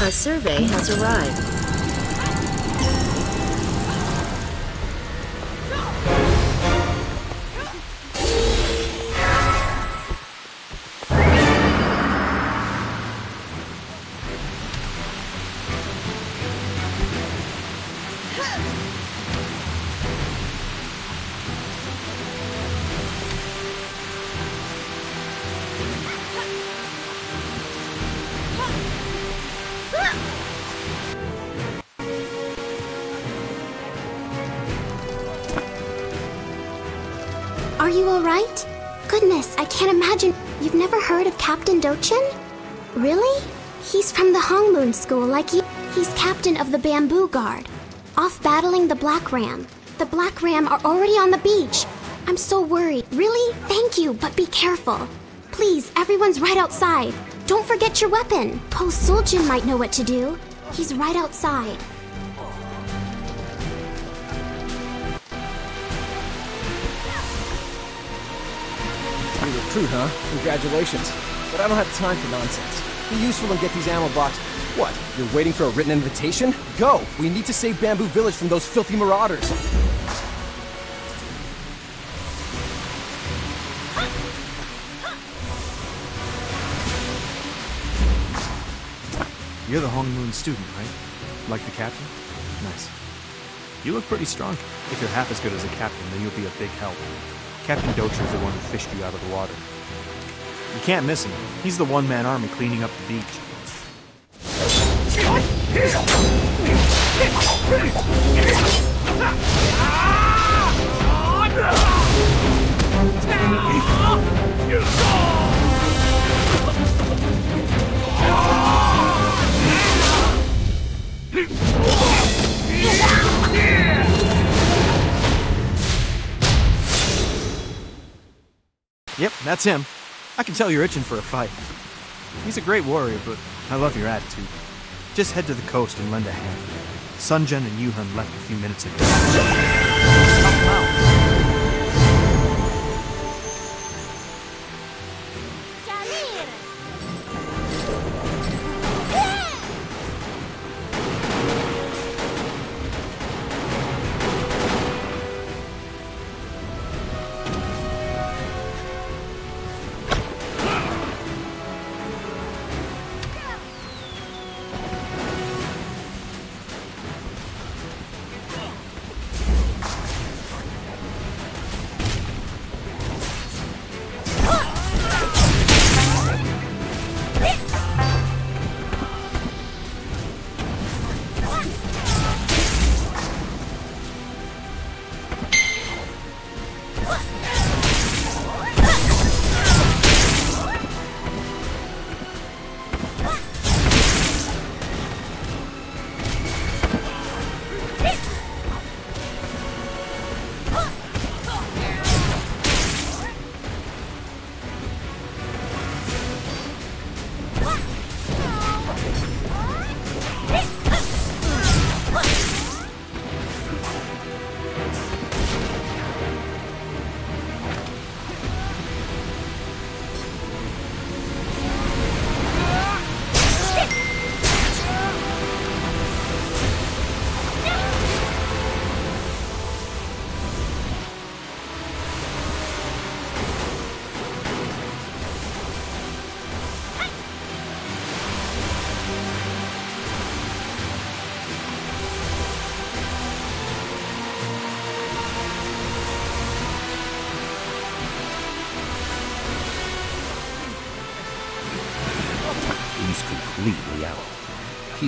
A survey has arrived. Are you alright? Goodness, I can't imagine. You've never heard of Captain Dochin? Really? He's from the Hongmoon School, like you. He's captain of the Bamboo Guard. Off battling the Black Ram. The Black Ram are already on the beach. I'm so worried. Really? Thank you, but be careful. Please, everyone's right outside. Don't forget your weapon. Po Suljin might know what to do. He's right outside. Recruit, huh? Congratulations. But I don't have time for nonsense. Be useful and get these ammo boxes. What? You're waiting for a written invitation? Go! We need to save Bamboo Village from those filthy marauders. You're the Hongmoon student, right? Like the captain? Nice. You look pretty strong. If you're half as good as a captain, then you'll be a big help. Captain Dochin's the one who fished you out of the water. You can't miss him. He's the one-man army cleaning up the beach. Ah! That's him. I can tell you're itching for a fight. He's a great warrior, but I love your attitude. Just head to the coast and lend a hand. Sunjin and Yuhan left a few minutes ago.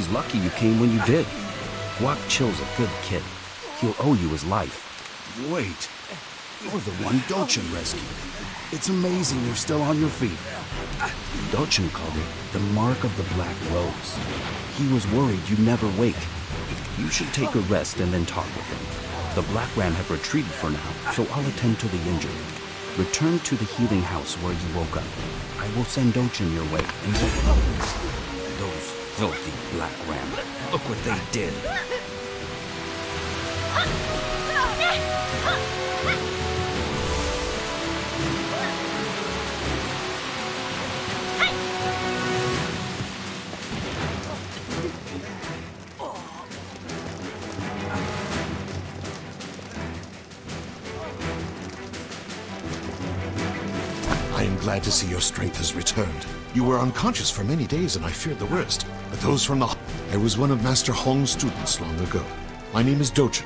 He's lucky you came when you did. Guak Chill's a good kid. He'll owe you his life. Wait. You're the one Dochin rescued. It's amazing you're still on your feet. Dochin called it the mark of the Black Rose. He was worried you'd never wake. You should take a rest and then talk with him. The Black Ram have retreated for now, so I'll attend to the injured. Return to the healing house where you woke up. I will send Dochin your way, and we'll filthy black ram. Look what they did. I am glad to see your strength has returned. You were unconscious for many days and I feared the worst. But those from the... I was one of Master Hong's students long ago. My name is Dochin,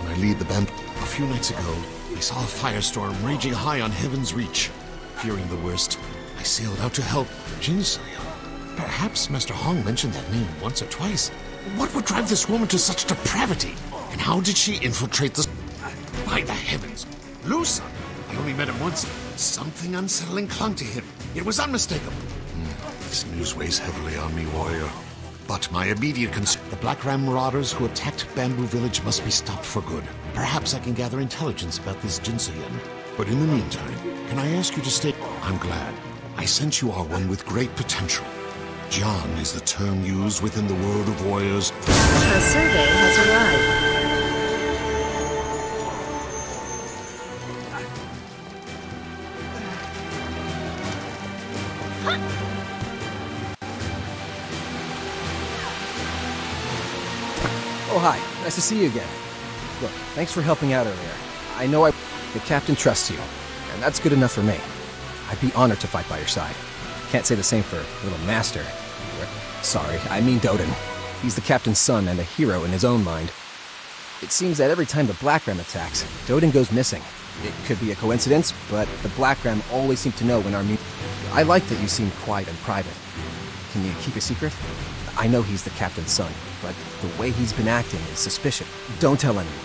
and I lead the band. A few nights ago, I saw a firestorm raging high on Heaven's Reach. Fearing the worst, I sailed out to help Jinsei. Perhaps Master Hong mentioned that name once or twice. What would drive this woman to such depravity? And how did she infiltrate the... By the heavens! Lusa! I only met him once. Something unsettling clung to him. It was unmistakable. This news weighs heavily on me, warrior. But my immediate concern... The Black Ram marauders who attacked Bamboo Village must be stopped for good. Perhaps I can gather intelligence about this Jinsoyun. But in the meantime, can I ask you to stay... I'm glad. I sense you are one with great potential. Jian is the term used within the world of warriors. A survey has arrived. Nice to see you again. Look, thanks for helping out earlier. I know I... The captain trusts you, and that's good enough for me. I'd be honored to fight by your side. Can't say the same for little master. Sorry, I mean Doden. He's the captain's son and a hero in his own mind. It seems that every time the Black Ram attacks, Doden goes missing. It could be a coincidence, but the Black Ram always seem to know when our meet. I like that you seem quiet and private. Can you keep a secret? I know he's the captain's son, but the way he's been acting is suspicious. Don't tell anyone.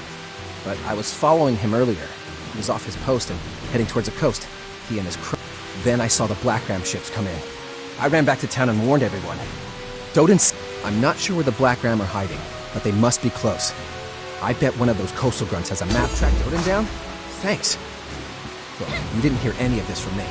But I was following him earlier. He was off his post and heading towards the coast. He and his crew. Then I saw the Black Ram ships come in. I ran back to town and warned everyone. Doden's. I'm not sure where the Black Ram are hiding, but they must be close. I bet one of those coastal grunts has a map track Doden down. Thanks. Look, you didn't hear any of this from me.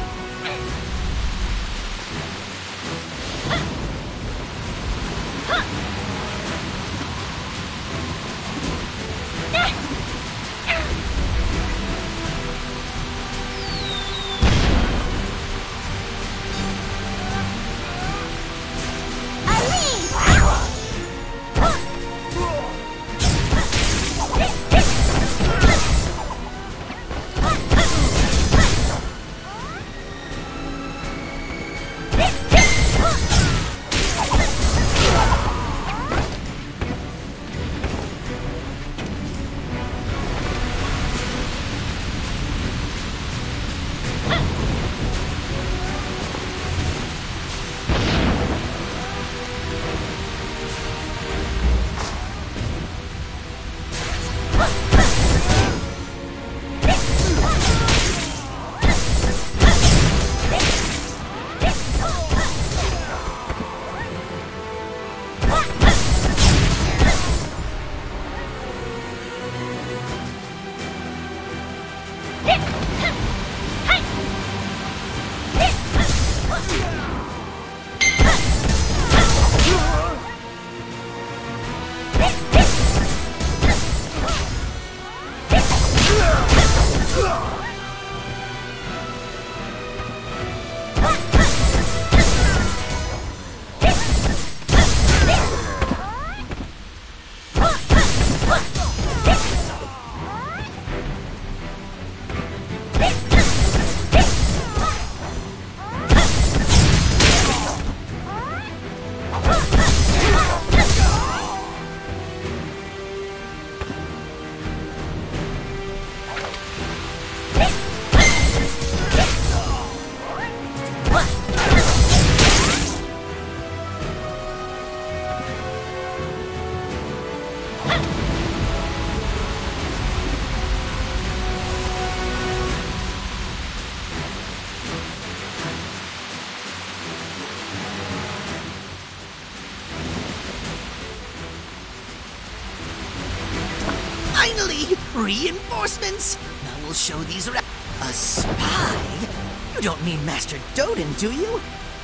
Finally, reinforcements. Now we'll show these around. A spy? You don't mean Master Doden, do you?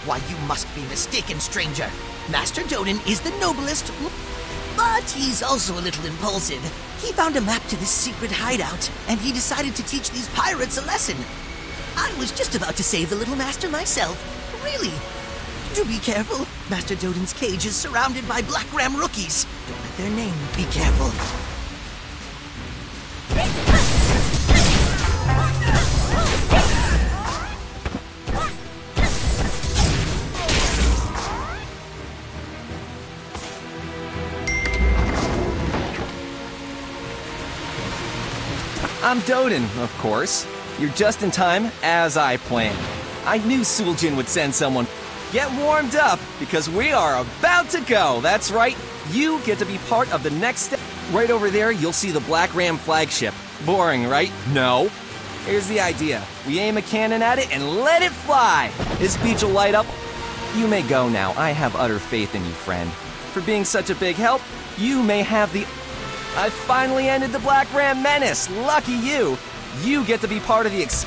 Why, you must be mistaken, stranger. Master Doden is the noblest, but he's also a little impulsive. He found a map to this secret hideout, and he decided to teach these pirates a lesson. I was just about to save the little master myself. Really. Do be careful. Master Doden's cage is surrounded by Black Ram rookies. Don't let their name be careful. I'm Doden, of course. You're just in time, as I planned. I knew Suljin would send someone. Get warmed up, because we are about to go. That's right, you get to be part of the next step. Right over there, you'll see the Black Ram flagship. Boring, right? No. Here's the idea. We aim a cannon at it and let it fly. His speech will light up. You may go now. I have utter faith in you, friend. For being such a big help, you may have the... I finally ended the Black Ram menace. Lucky you. You get to be part of the... Ex-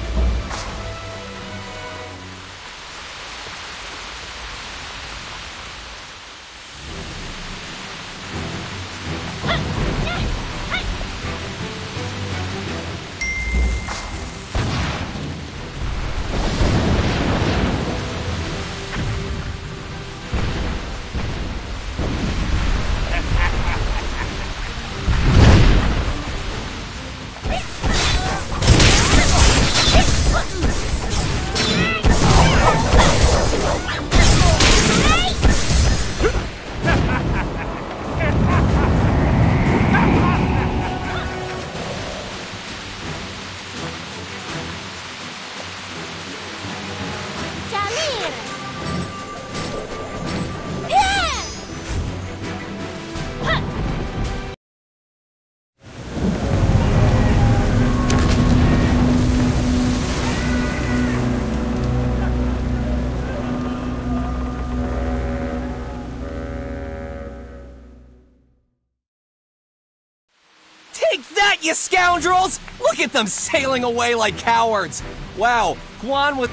Take that, you scoundrels! Look at them sailing away like cowards! Wow, Guan with.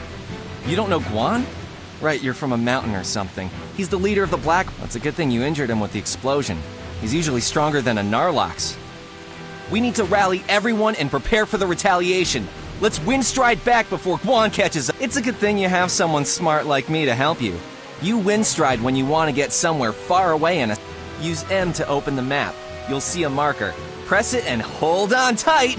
You don't know Guan? Right, you're from a mountain or something. He's the leader of the Black. It's a good thing you injured him with the explosion. He's usually stronger than a Narlox. We need to rally everyone and prepare for the retaliation. Let's wind stride back before Guan catches up. It's a good thing you have someone smart like me to help you. You wind stride when you want to get somewhere far away and use M to open the map. You'll see a marker. Press it and hold on tight.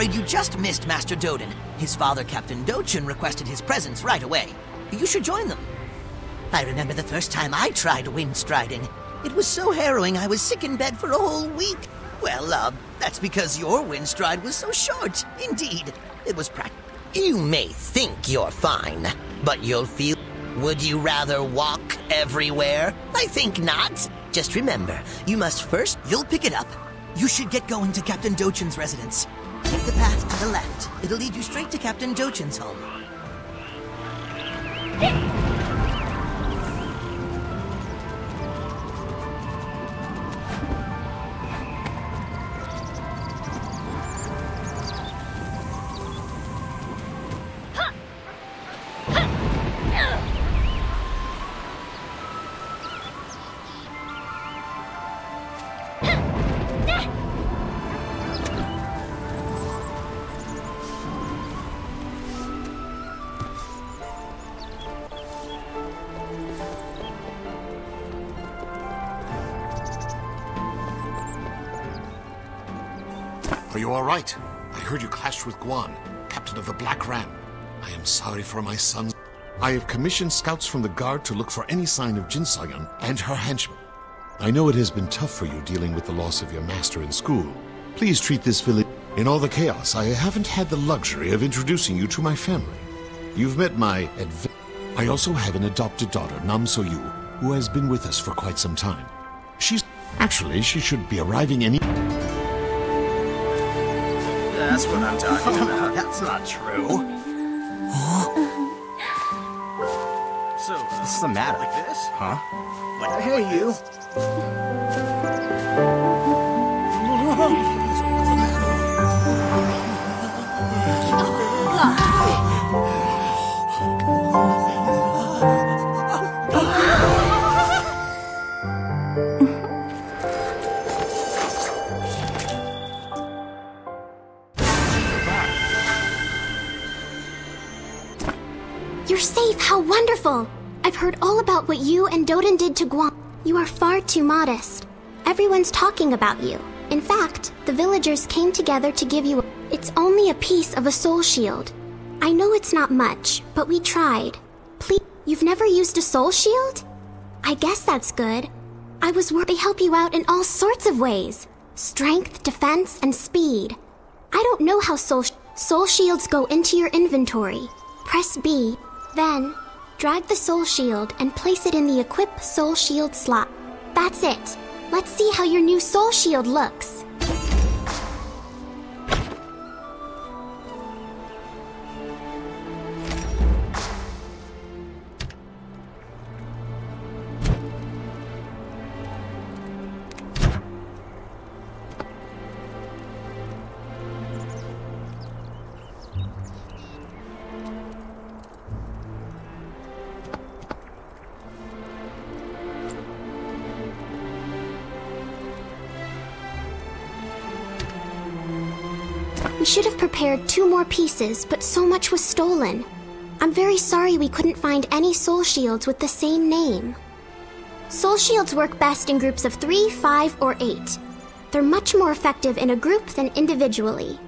Afraid you just missed Master Doden. His father, Captain Dochin, requested his presence right away. You should join them. I remember the first time I tried wind striding. It was so harrowing I was sick in bed for a whole week. Well, uh, that's because your wind stride was so short. Indeed, it was practical. You may think you're fine, but you'll feel. Would you rather walk everywhere? I think not. Just remember, you must first. You'll pick it up. You should get going to Captain Dochin's residence. Take the path to the left. It'll lead you straight to Captain Dochin's home. Are you all right? I heard you clashed with Guan, captain of the Black Ram. I am sorry for my sons. I have commissioned scouts from the guard to look for any sign of Jinsoyun and her henchmen. I know it has been tough for you dealing with the loss of your master in school. Please treat this village. In all the chaos, I haven't had the luxury of introducing you to my family. You've met my adv- I also have an adopted daughter, Nam So Yu, who has been with us for quite some time. She's actually she should be arriving any. That's what I'm talking oh, about. That's not true. Oh. So, uh, What's the matter? like this? Huh? What, Hey, like you. I've heard all about what you and Doden did to Guan. You are far too modest. Everyone's talking about you. In fact, the villagers came together to give you. It's only a piece of a soul shield. I know it's not much, but we tried. Please, you've never used a soul shield? I guess that's good. I was worried they help you out in all sorts of ways strength, defense, and speed. I don't know how soul, soul shields go into your inventory. Press B, then drag the soul shield and place it in the equip soul shield slot. That's it. Let's see how your new soul shield looks. Prepared two more pieces, but so much was stolen. I'm very sorry we couldn't find any soul shields with the same name. Soul shields work best in groups of three, five, or eight. They're much more effective in a group than individually.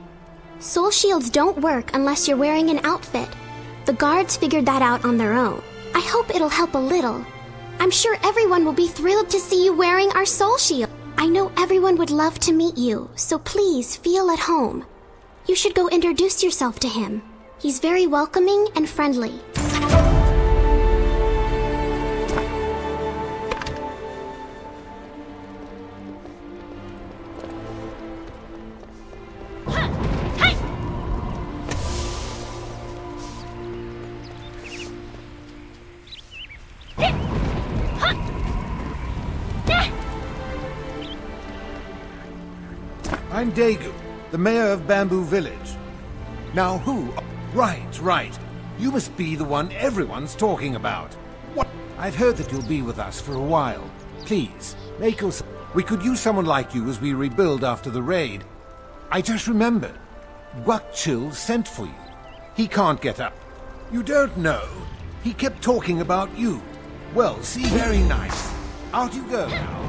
Soul shields don't work unless you're wearing an outfit. The guards figured that out on their own. I hope it'll help a little. I'm sure everyone will be thrilled to see you wearing our soul shield. I know everyone would love to meet you, so please feel at home. You should go introduce yourself to him. He's very welcoming and friendly. I'm Daegu, the mayor of Bamboo Village. Now who? Right, right. You must be the one everyone's talking about. What? I've heard that you'll be with us for a while. Please, make us... We could use someone like you as we rebuild after the raid. I just remembered. Guak Chil sent for you. He can't get up. You don't know. He kept talking about you. Well, see, very nice. Out you go now.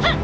哼